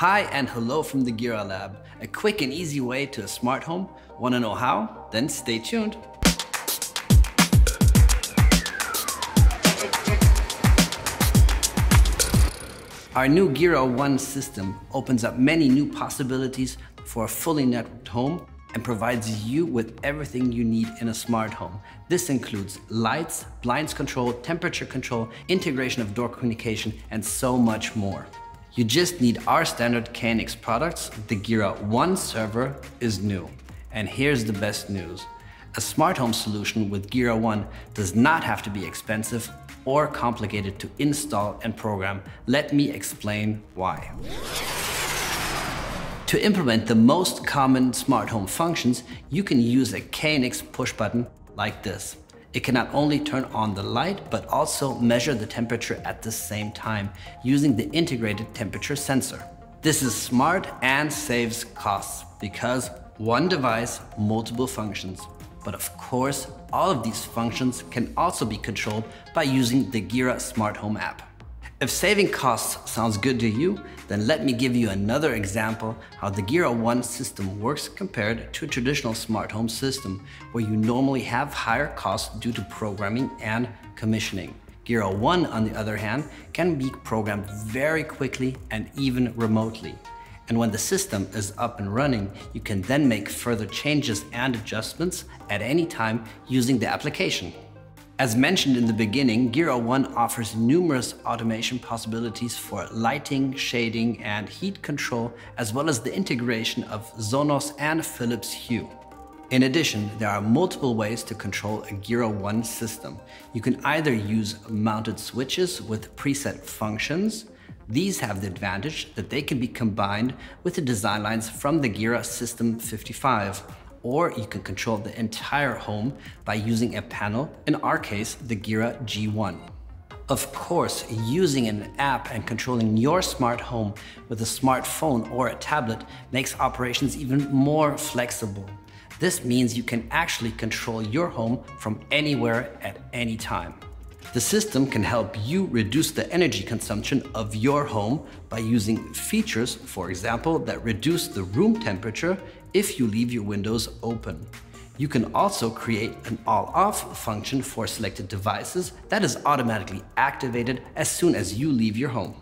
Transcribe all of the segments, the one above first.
Hi and hello from the Gira Lab, a quick and easy way to a smart home. Want to know how? Then stay tuned. Our new Gira One system opens up many new possibilities for a fully networked home and provides you with everything you need in a smart home. This includes lights, blinds control, temperature control, integration of door communication, and so much more. You just need our standard KNX products. The Gira One server is new. And here's the best news. A smart home solution with Gira One does not have to be expensive or complicated to install and program. Let me explain why. To implement the most common smart home functions, you can use a KNX push button like this. It can not only turn on the light, but also measure the temperature at the same time using the integrated temperature sensor. This is smart and saves costs because one device, multiple functions. But of course, all of these functions can also be controlled by using the Gira Smart Home app. If saving costs sounds good to you, then let me give you another example how the Gira One system works compared to a traditional smart home system, where you normally have higher costs due to programming and commissioning. Gira One, on the other hand, can be programmed very quickly and even remotely. And when the system is up and running, you can then make further changes and adjustments at any time using the application. As mentioned in the beginning, Gira One offers numerous automation possibilities for lighting, shading, and heat control, as well as the integration of Sonos and Philips Hue. In addition, there are multiple ways to control a Gira One system. You can either use mounted switches with preset functions, these have the advantage that they can be combined with the design lines from the Gira System 55, or you can control the entire home by using a panel, in our case, the Gira G1. Of course, using an app and controlling your smart home with a smartphone or a tablet makes operations even more flexible. This means you can actually control your home from anywhere at any time. The system can help you reduce the energy consumption of your home by using features, for example, that reduce the room temperature if you leave your windows open. You can also create an all-off function for selected devices that is automatically activated as soon as you leave your home.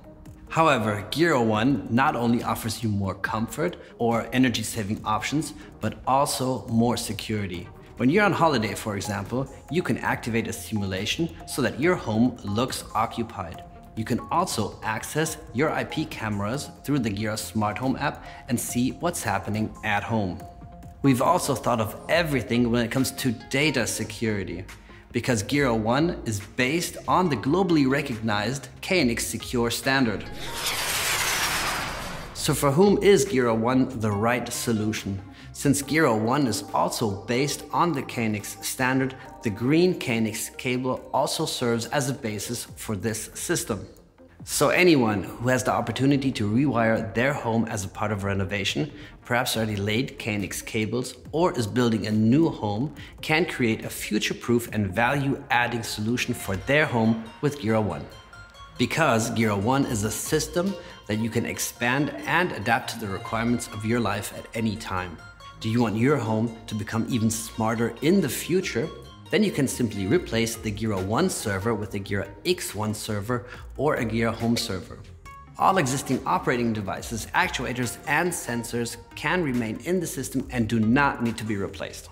However, Gira One not only offers you more comfort or energy-saving options, but also more security. When you're on holiday, for example, you can activate a simulation so that your home looks occupied. You can also access your IP cameras through the Gira Smart Home app and see what's happening at home. We've also thought of everything when it comes to data security because Gira One is based on the globally recognized KNX Secure standard. So for whom is Gira One the right solution? Since Gira One is also based on the KNX standard, the green KNX cable also serves as a basis for this system. So anyone who has the opportunity to rewire their home as a part of renovation, perhaps already laid KNX cables, or is building a new home, can create a future-proof and value-adding solution for their home with Gira One. Because Gira One is a system that you can expand and adapt to the requirements of your life at any time. Do you want your home to become even smarter in the future? Then you can simply replace the Gira One server with the Gira X1 server or a Gira Home server. All existing operating devices, actuators, and sensors can remain in the system and do not need to be replaced.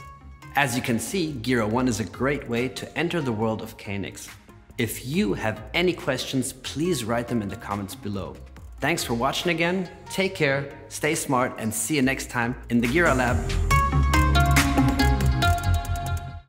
As you can see, Gira One is a great way to enter the world of KNX. If you have any questions, please write them in the comments below. Thanks for watching again, take care, stay smart, and see you next time in the Gira Lab.